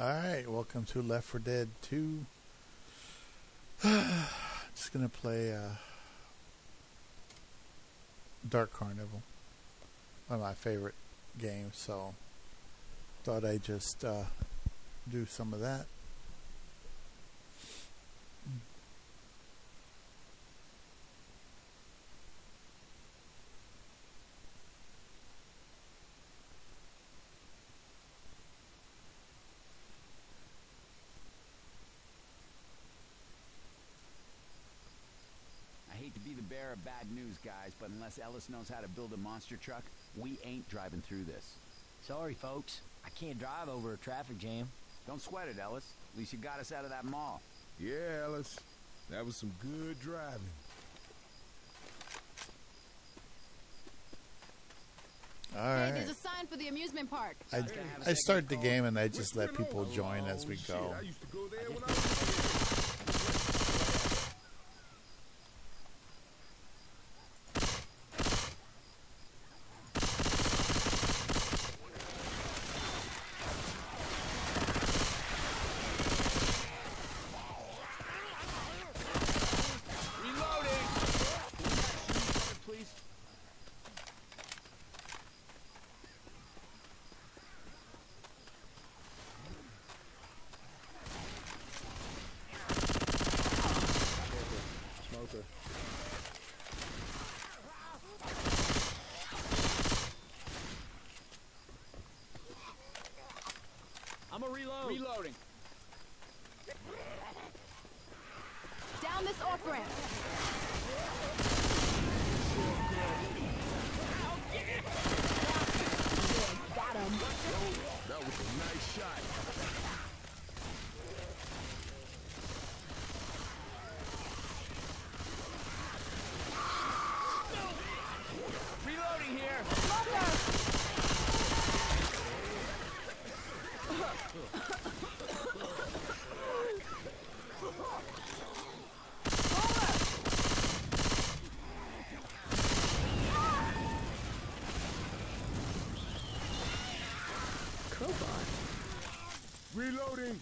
Alright, welcome to Left 4 Dead 2. Just gonna play uh, Dark Carnival. One of my favorite games, so thought I'd just uh, do some of that. Hate to be the bearer of bad news, guys, but unless Ellis knows how to build a monster truck, we ain't driving through this. Sorry, folks. I can't drive over a traffic jam. Don't sweat it, Ellis. At least you got us out of that mall. Yeah, Ellis. That was some good driving. Hey, Alright. there's a sign for the amusement park. I, I start the game and I just let people join oh, as we Shit, go. I used to go there when I was Reloading! Please. smoker. I'm a reload. Reloading. Down this off ramp. Got him. That was a nice shot. Reloading here! Reloading.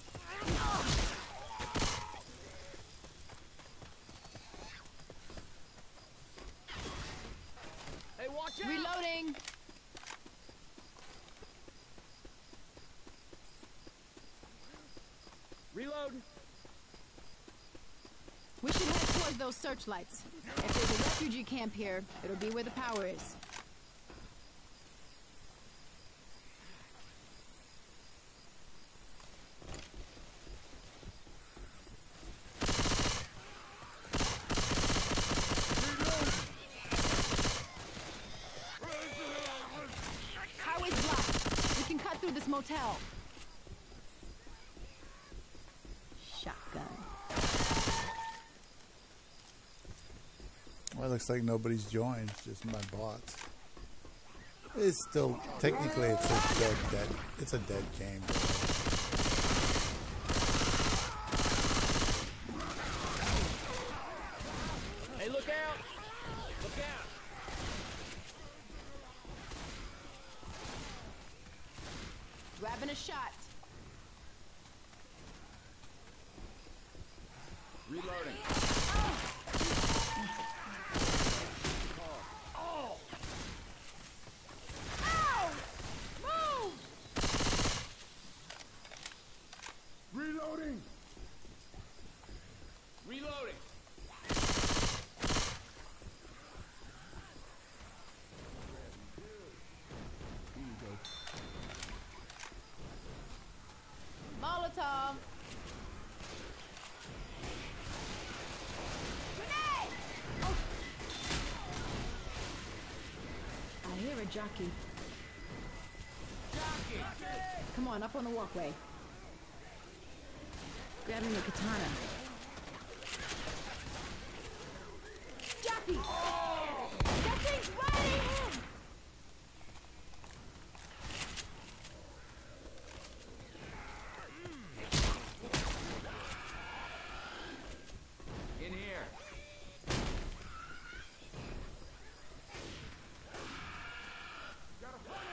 Hey, watch out! Reloading. Reload. We should head towards those searchlights. If there's a refugee camp here, it'll be where the power is. Highway's blocked. We can cut through this motel. Shotgun. Well, it looks like nobody's joined, just my bots. It's still, technically, it's a dead, dead, it's a dead game. Hey, look out! Look out! Grabbing a shot. Reloading. Ow! Move! Reloading. Reloading. Molotov. Grenade! Oh. Hear jockey. Come on, up on the walkway. Grabbing the katana. Jockey! Oh! That thing's riding him! In here. here. Looks like a pretty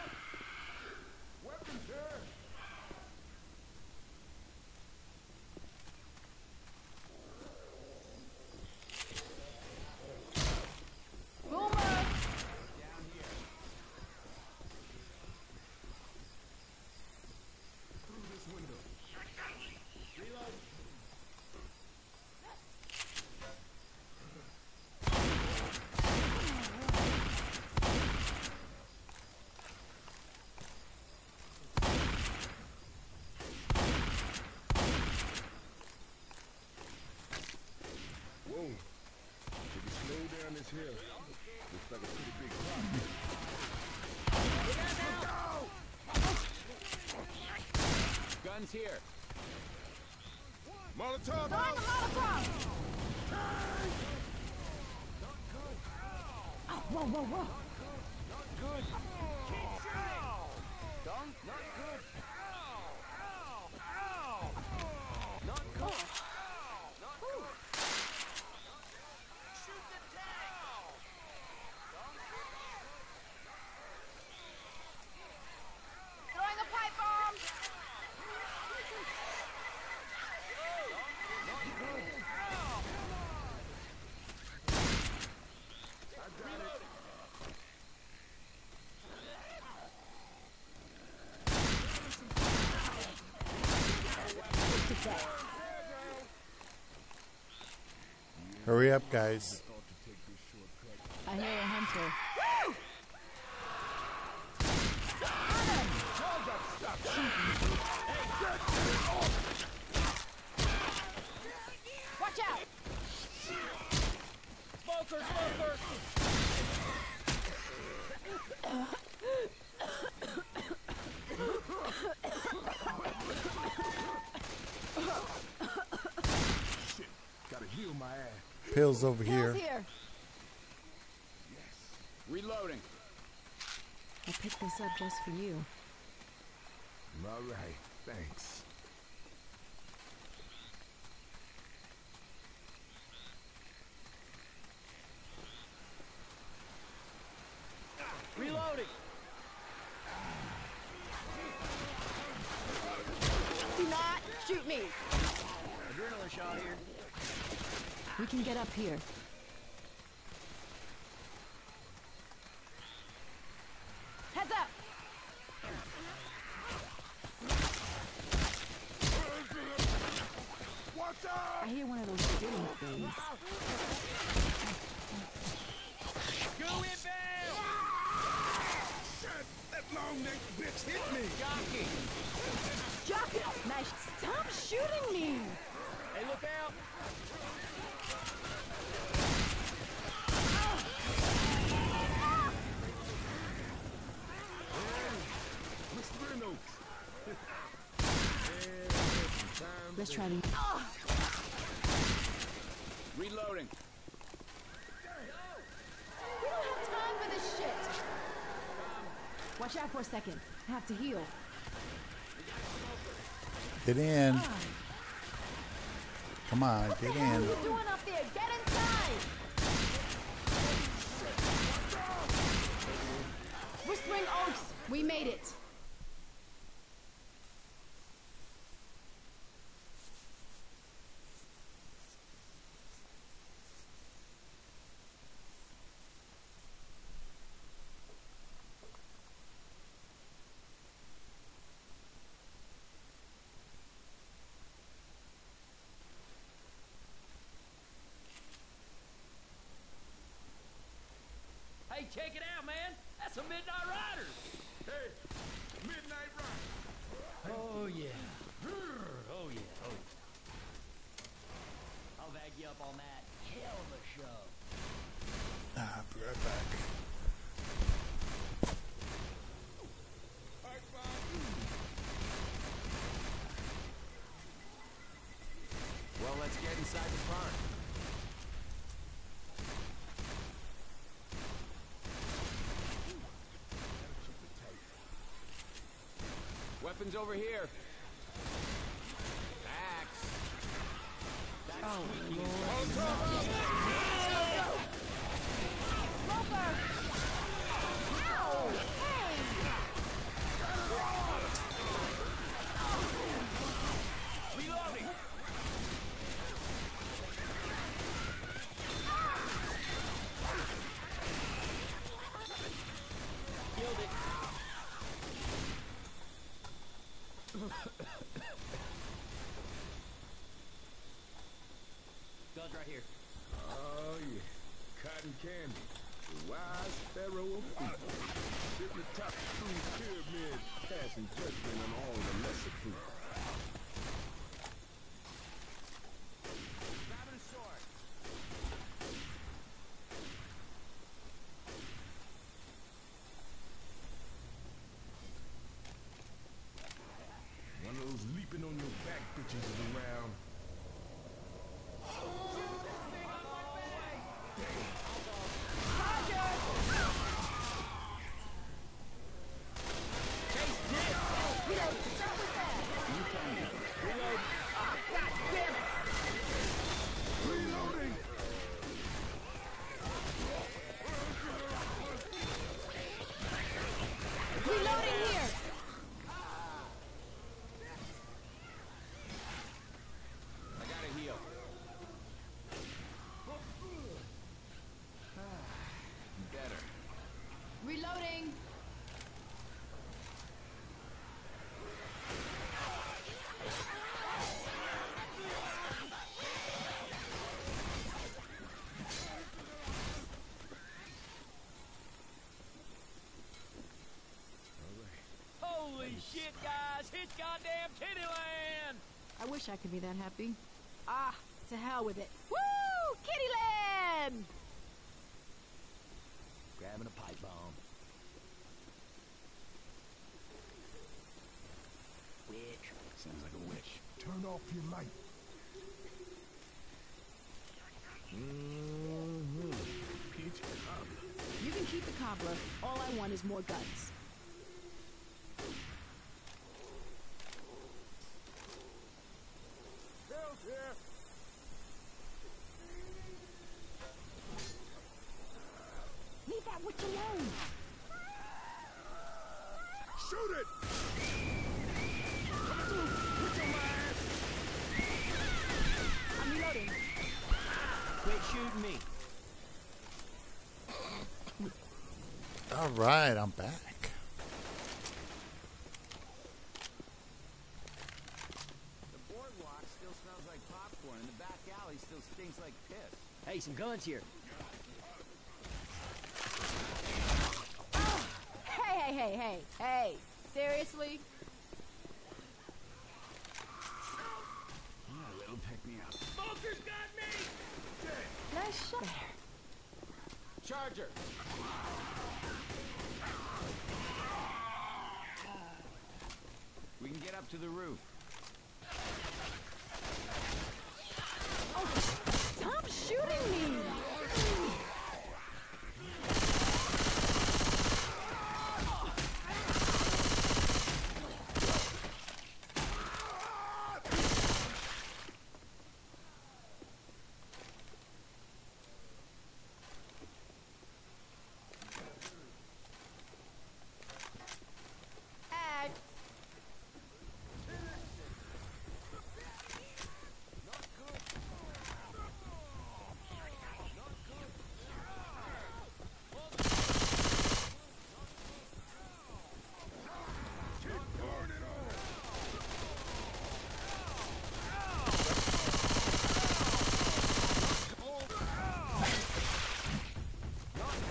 big crop. Guns here. Molotov Throwing out! a Molotov! Oh, whoa, whoa, whoa. Throwing a pipe bomb! Hurry up, guys. I hear a hunter. Watch out! Smoker, smoker! Gotta heal my ass. Pills over Bill's here. here. Reloading. I picked this up just for you. All right, thanks. Reloading! Do not shoot me! Adrenaline shot here. We can get up here. Heads up! Watch out! I hear one of those spitting things. Go inbound! Shit! That long necked bitch hit me! Jockey! Jockey! Nice. Stop shooting me! Hey, look out! Mr. Reynolds! Let's try to. Reloading. We don't have time for this shit! Watch out for a second. Have to heal. Get in. Come on, get What are in. you doing up there? Get inside! Whispering Oaks! We made it! Hey, check it out, man! That's a Midnight Riders! Hey! Midnight Ride! Oh, yeah. Oh, yeah. Oh, yeah. I'll bag you up on that. Hell of a show. Ah, I'll be right back. Well, let's get inside the park. Weapons over here. Axe. That's oh, Smoker! Ow! Hey! Reloading! Killed it. Guns right here. Oh, yeah. Cotton candy. The wise sparrow of people. Hypnotized through pyramid, on all the lesser people. grabbing a sword. those leaping on your back bitches is around. Reloading! Reloading here. I gotta heal. Better. Reloading. Holy shit, guys! It's goddamn Kiddieland! I wish I could be that happy. Ah, to hell with it. Woo! Kiddieland! Grabbing a pipe bomb. Witch. Sounds like a witch. Turn off your light. Peach cobbler. You can keep the cobbler. All I want is more guns. Hell's here! Leave that witch alone. Shoot it! Come through! Put your ass! I'm reloading. Quit shooting me. All right, I'm back. The boardwalk still smells like popcorn, and the back alley still stinks like piss. Hey, some guns here. Hey, hey, hey, hey, hey. Seriously? Yeah, it'll pick me up. Smoker's got me! Nice shot. Charger! We can get up to the roof. Stop shooting me! Axe. Not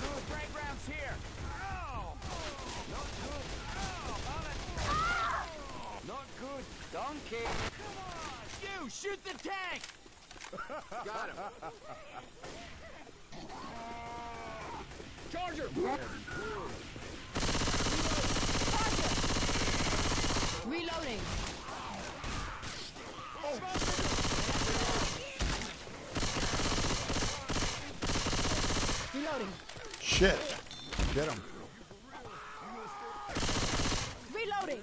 good. Break rounds here. Not good. Not good. Donkey. Come on. You shoot the tank. Got him. Charger! Reloading. Reloading. Shit. Get him. Reloading.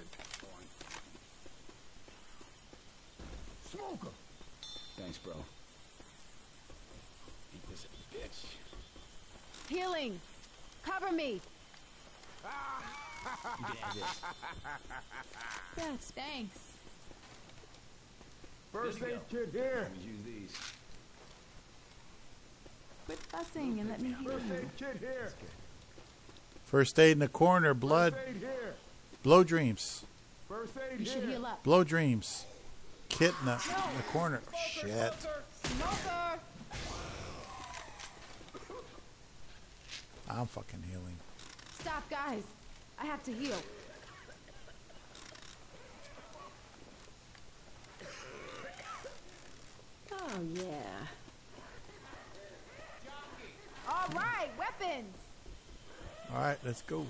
Smoker! Thanks, bro. Eat this bitch. Healing. Cover me. You can have this. Yes, thanks. First aid kit here! Let me use these. Quit fussing and let me heal First aid kit here! First aid in the corner. Blood. First aid here! Blow dreams. First aid You should here! heal up. Blow dreams. Kit in the, in the corner. Shit. Smoker. I'm fucking healing. Stop, guys. I have to heal. Oh, yeah. All right, weapons. All right, let's go.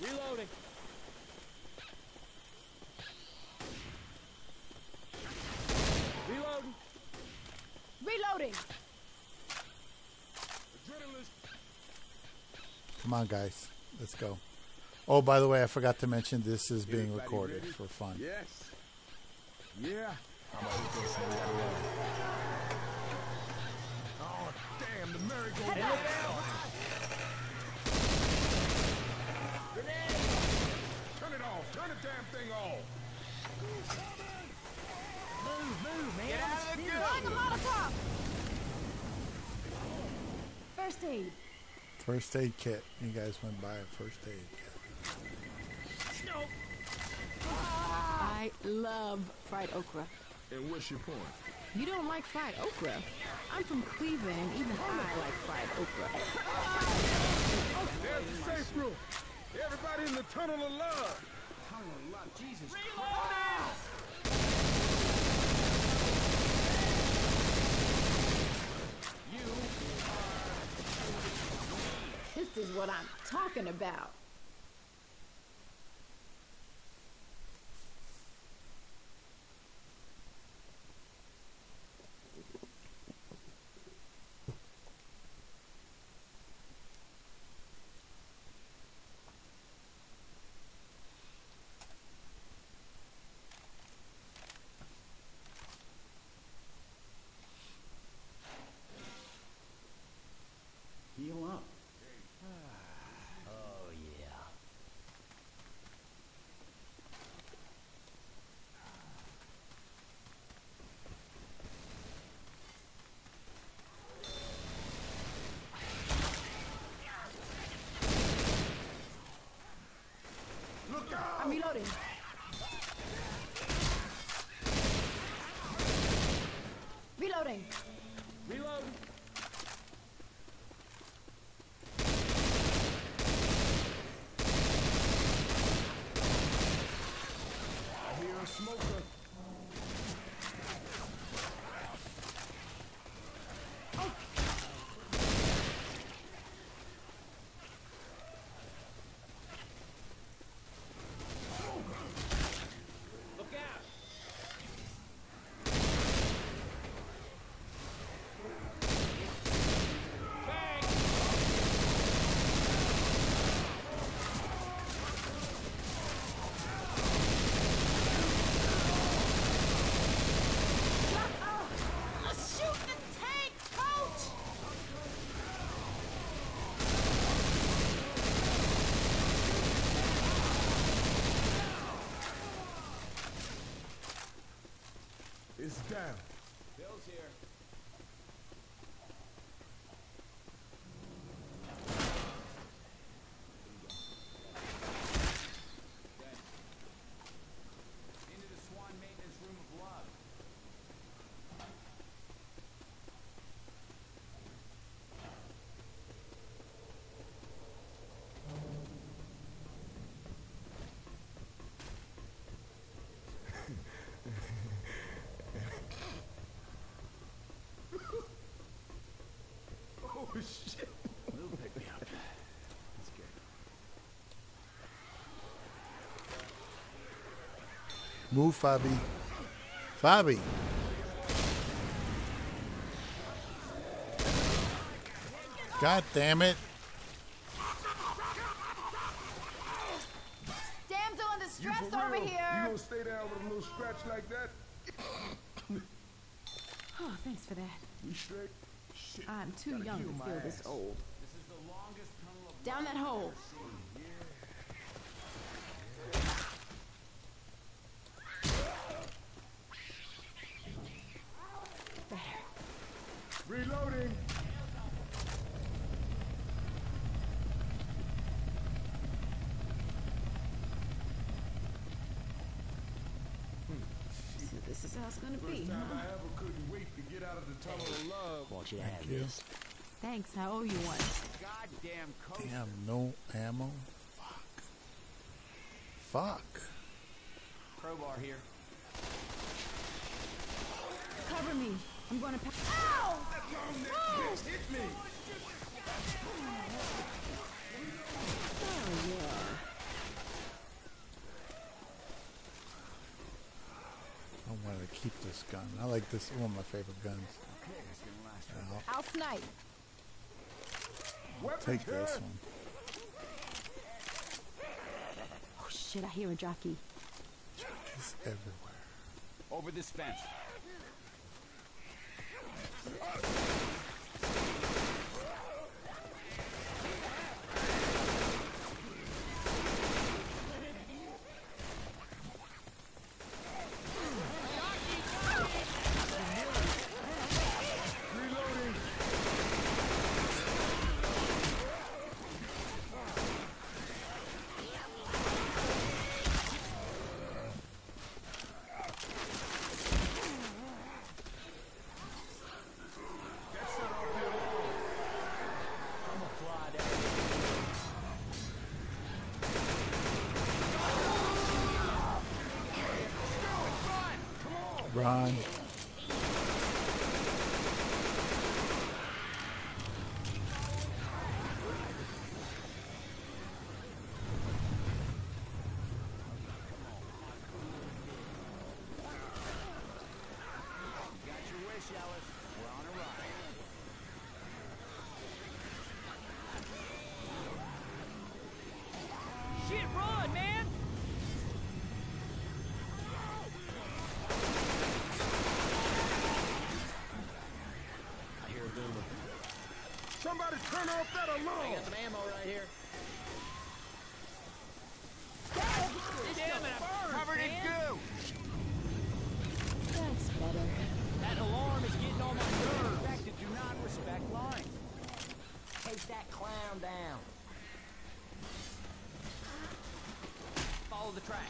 Reloading. Come on, guys. Let's go. Oh, by the way, I forgot to mention this is being Everybody recorded ready? for fun. Yes. Yeah. Oh, damn, the merry-go-round. Turn it off. Turn the damn thing off. Move, move, man. Get out of the Throwing a Molotov! First aid. First aid kit. You guys went by a first aid kit. I love fried okra. And what's your point? You don't like fried okra? I'm from Cleveland, and even I like fried okra. There's the safe room. Everybody in the tunnel of love. Jesus This is what I'm talking about. Reloading. Reload. Down. Bill's here. Into the Swan Maintenance Room of Love. Oh, shit. We'll pick me up. That's good. Move, Fabi. Fabi. God damn it. Damsel in You distress for over real? You here! gonna stay down with a little scratch like that? Oh, thanks for that. You straight? Shit. I'm too Gotta young to my feel this old. This is the longest tunnel of Down that hole. There. Reloading. Hmm. So this is how it's gonna be, First time huh? I ever couldn't wait to get out of the tunnel of love. Want you to have you. this. Thanks, I owe you one. goddamn coast. Damn, no ammo. Fuck. Fuck. Crowbar here. Cover me. I'm gonna pa- Ow! Bitch, hit me. Oh, yeah. I want to keep this gun. I like this. One of my favorite guns. I'll snipe. Take this one. Oh shit, I hear a jockey. Jockeys everywhere. Over this fence. Somebody turn off that alarm! Got some ammo right here. Damn it, I'm covered in goo! That's better. That alarm is getting on my nerves. Infected do not respect lines. Take that clown down. Follow the track.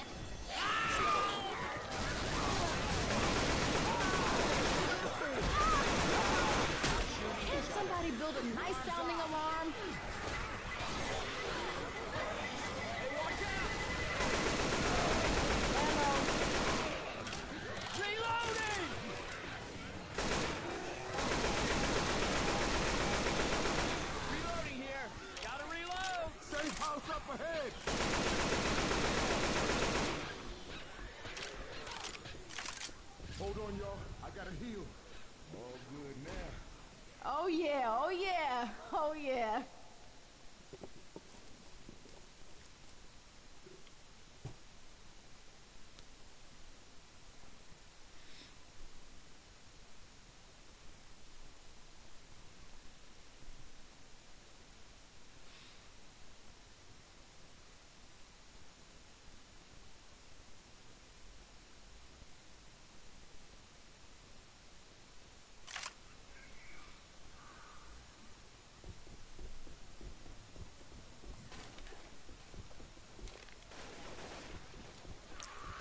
Build a nice sounding alarm? Reloading! Reloading here. Gotta reload. Safe house up ahead! Hold on, y'all. I gotta heal. All good now. Oh yeah, oh yeah, oh yeah.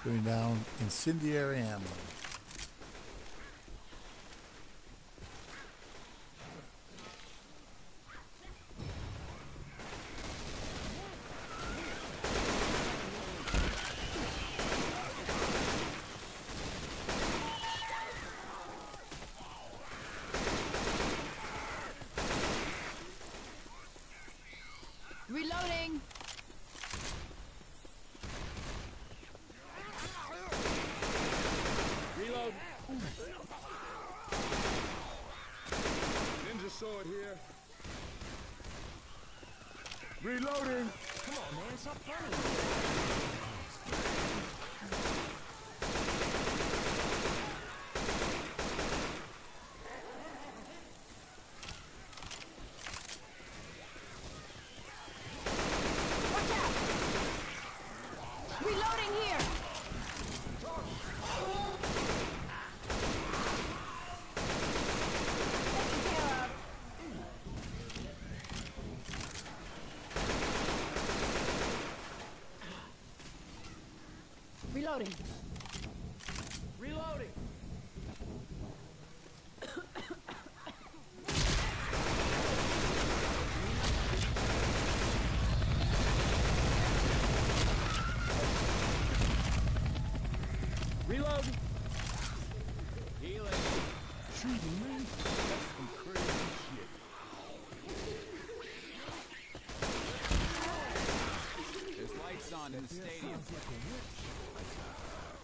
Going down incendiary ammo.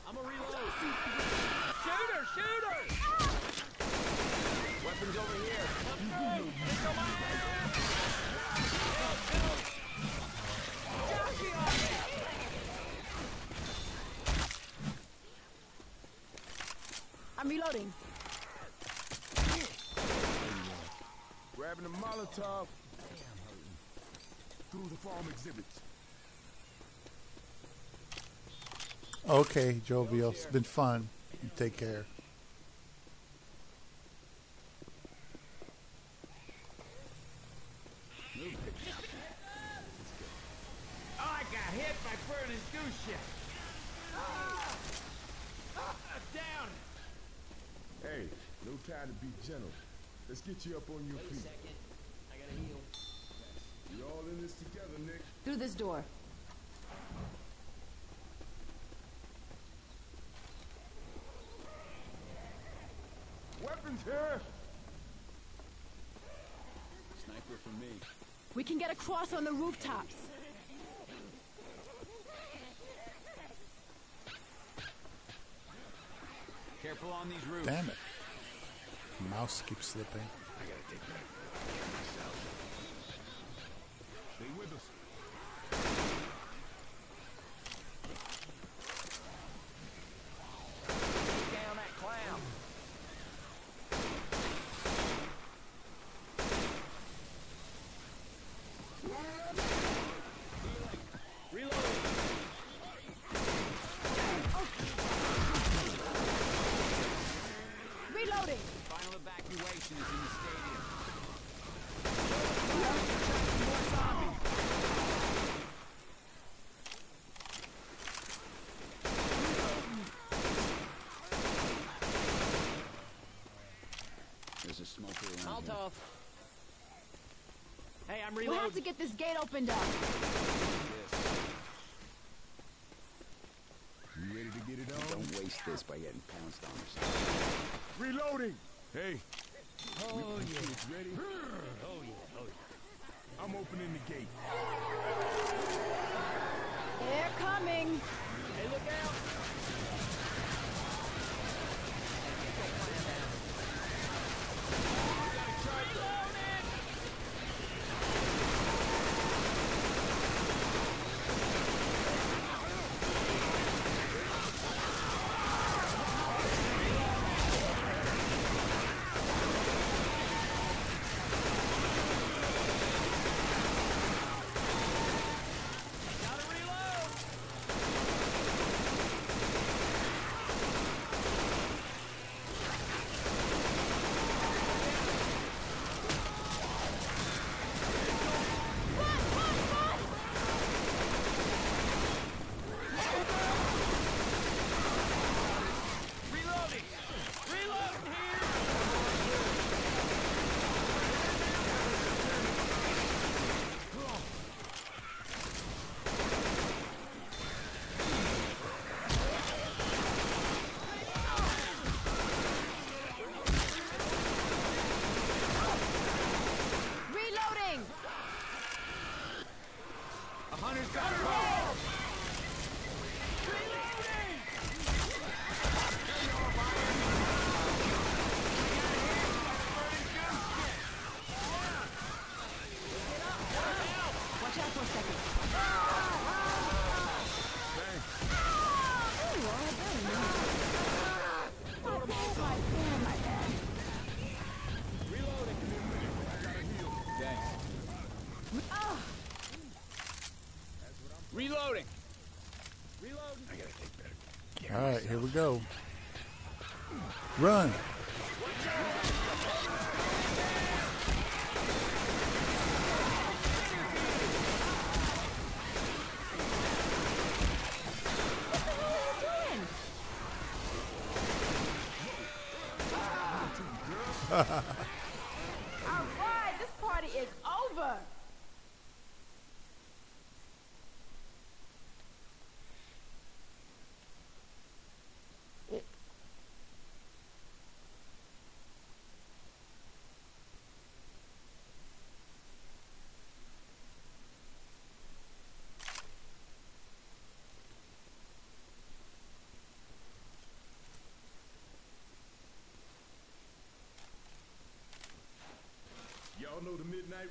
I'm a reload. Shooter, shooter! Weapons over here. Take them out! Jockey! I'm reloading. Grabbing a Molotov. Through the farm exhibit. Okay, Jovial. It's been fun. You take care. Oh, I got hit by burning goose shit. Ah! Ah, down. Hey, no time to be gentle. Let's get you up on your feet. I gotta heal. We all in this together, Nick. Through this door. Weapons here! Sniper for me. We can get across on the rooftops. Careful on these roofs. Damn it. Mouse keeps slipping. Stay with us. Take down that clown. Reloading. Final evacuation is in the stadium. There's a smoker around here. Molotov. Hey, I'm We have to get this gate opened up. You ready to get it on? Don't waste this by getting pounced on or something. Reloading! Hey. Oh, yeah. Kids ready? Oh yeah, oh yeah. I'm opening the gate. They're coming. Hey, look out! Go. Run.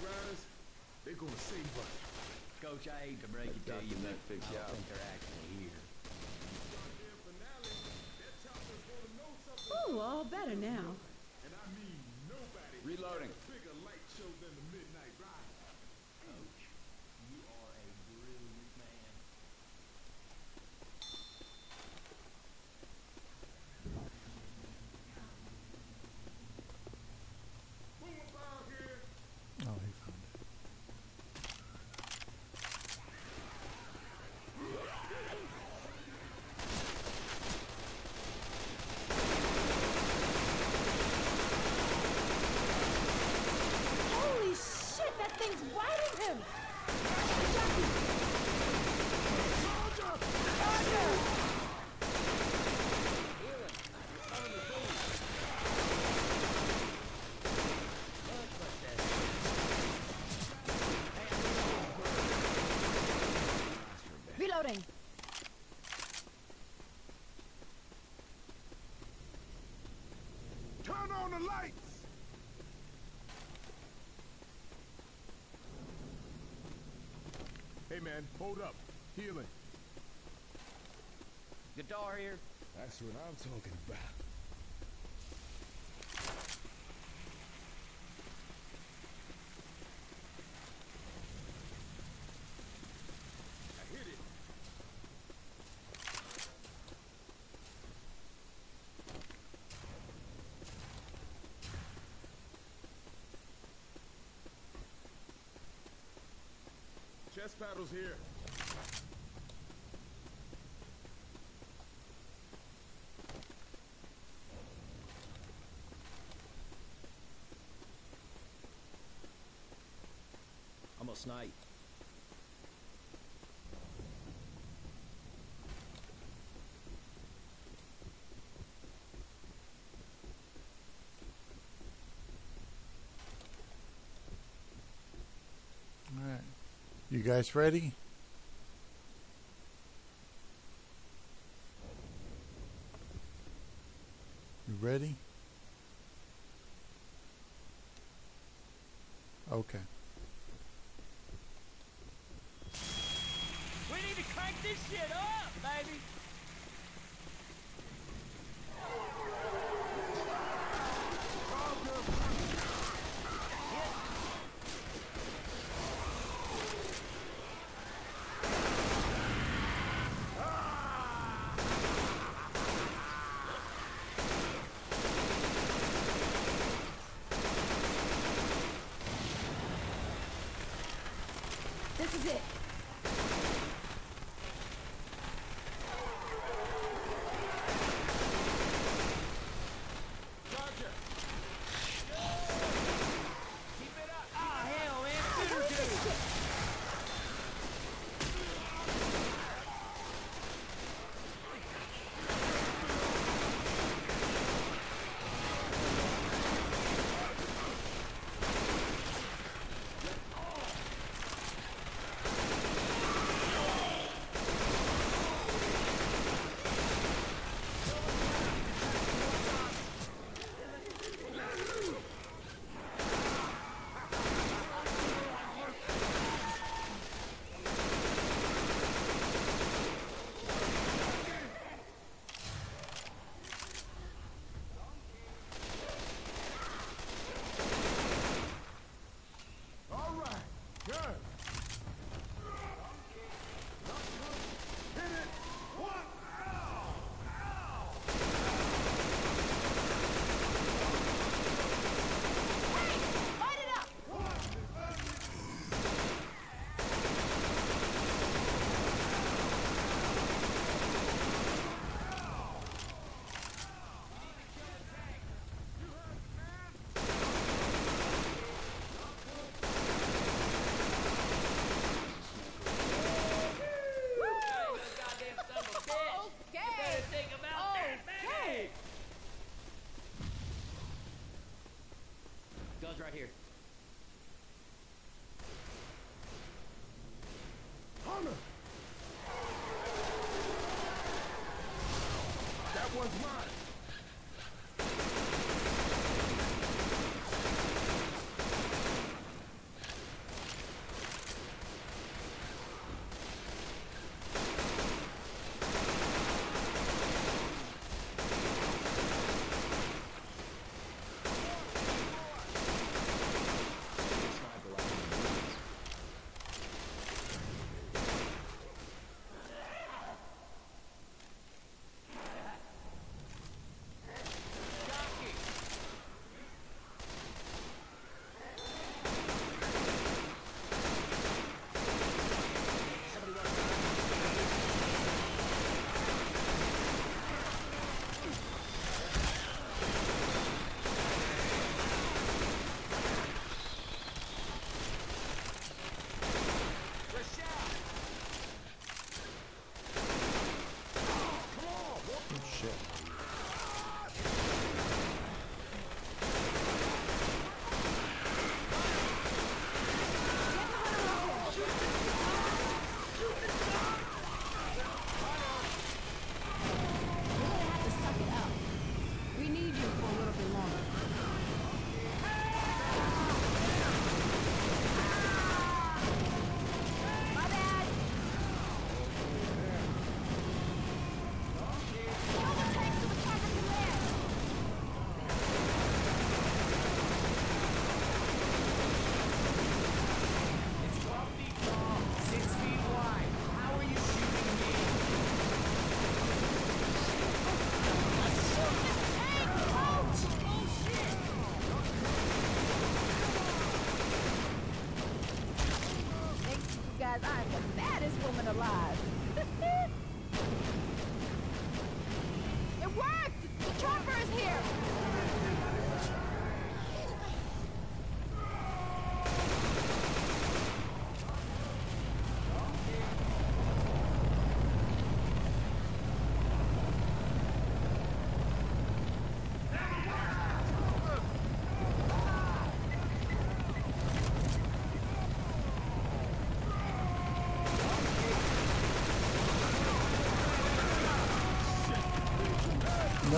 riders, they're gonna save us. Coach, I hate to break it to you, but fix I don't think they're actually here. Ooh, all better now. Hold up. Healing. Guitar here. That's what I'm talking about. Chest paddles here. last night. All right. You guys ready? You ready? Okay. shit up!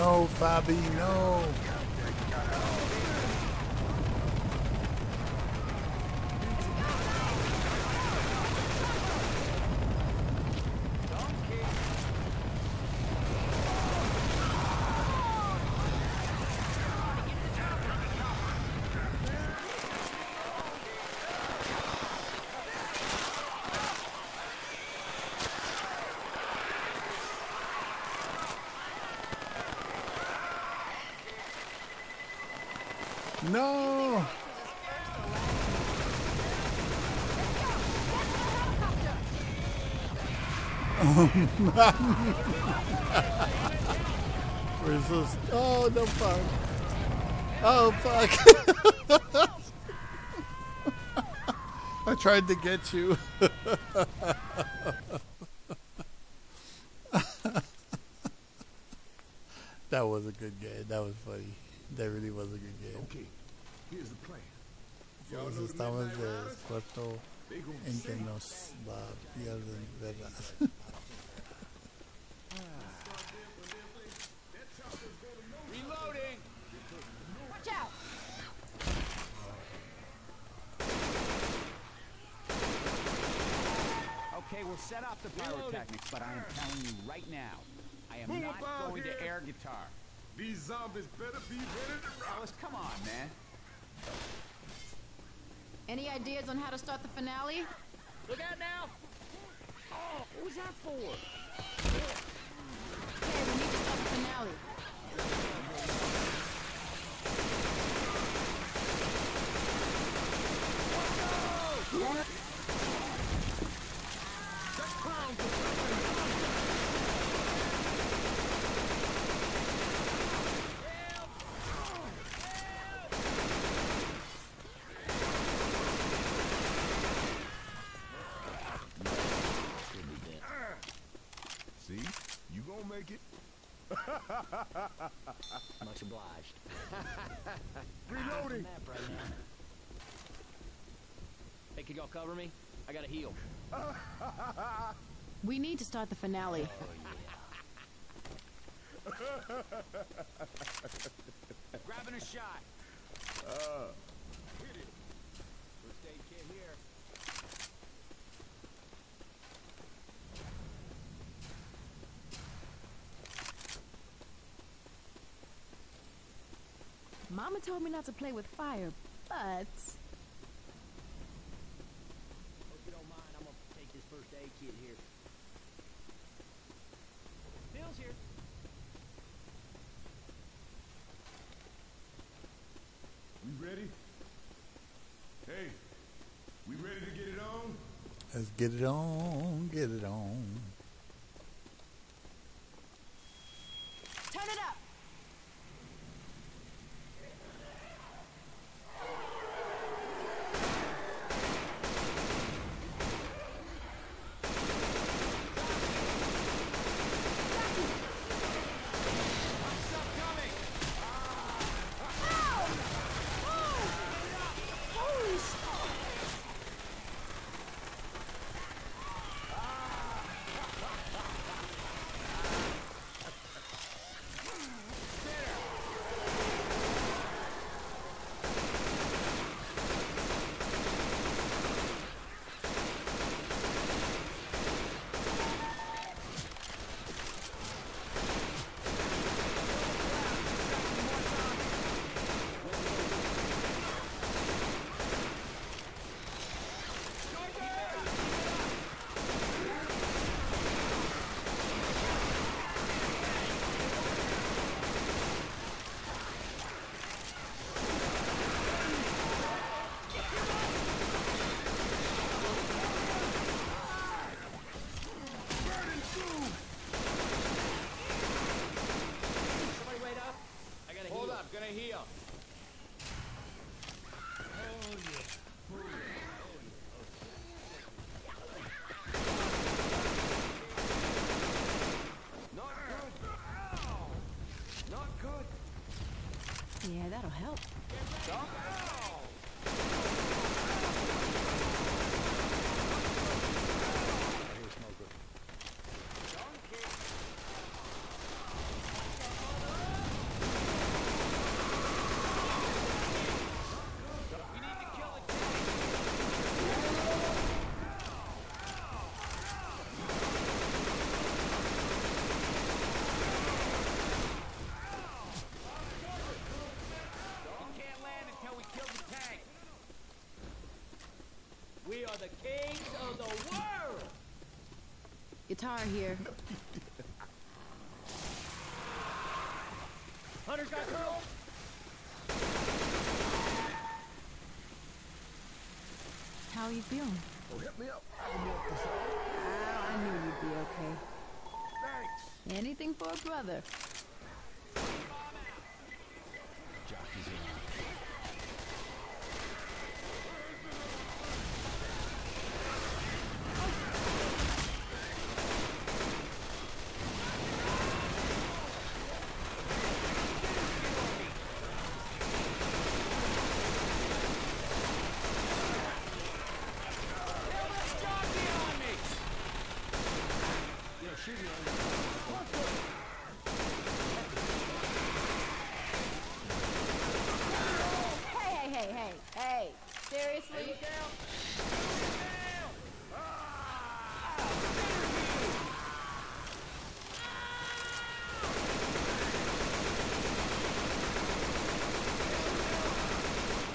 No, Fabi, no. No. Where's this? Oh, no fuck. Oh, fuck. I tried to get you. that was a good game. That was funny. That really was a good game. Okay, here's the plan. Y'all know Entonces the estamos Midnight Riders? dispuestos They gonna en que sing. nos la pierden, ¿verdad? Reloading! Watch out! Okay, we'll set off the pyrotechnics, but I am telling you right now, I am Boom not going here. to air guitar. These zombies better be ready to rock. Ellis, come on, man. Any ideas on how to start the finale? Look out now! Oh, what was that for? Okay, we need to start the finale. Much obliged. Reloading. Map right now. Hey, can y'all cover me? I gotta heal. We need to start the finale. Oh, Grabbing a shot. Hit it. First aid kit here. Mama told me not to play with fire, but Hope you don't mind, I'm gonna take this first aid kit here. Bill's here. We ready? Hey, we ready to get it on? Let's get it on, get it on. Guitar here. Hunter's got girl. How are you feeling? Oh, help me up. I can walk this out. Oh, ah, I knew you'd be okay. Thanks. Anything for a brother. Jockey's around. Jockey on me. Yeah, shooting on you. Hey, hey, hey, hey, hey. Seriously?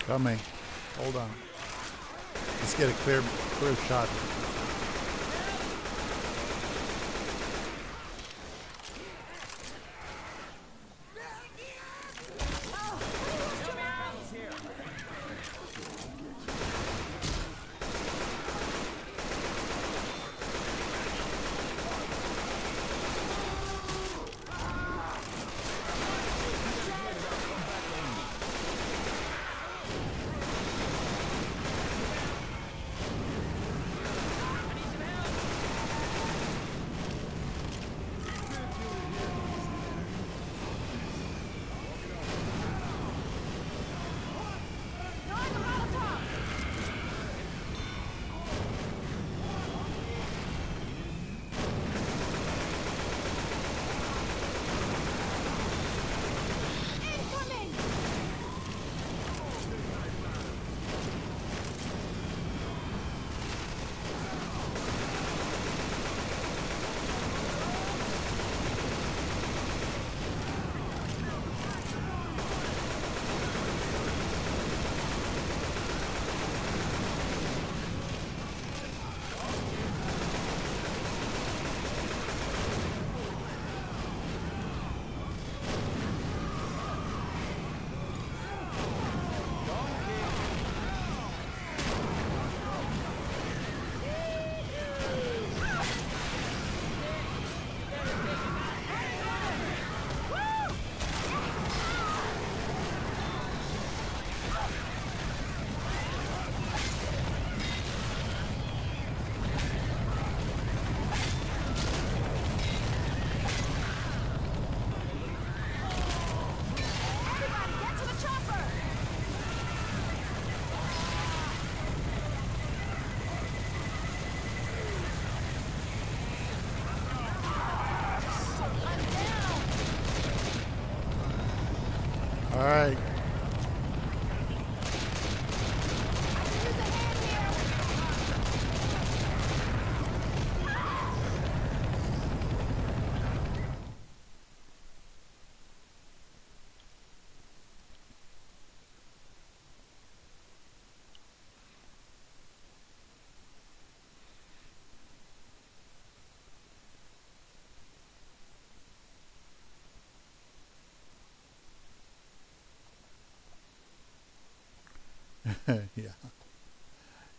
Coming. Hold on. Let's get a clear clear shot.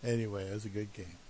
Anyway, it was a good game.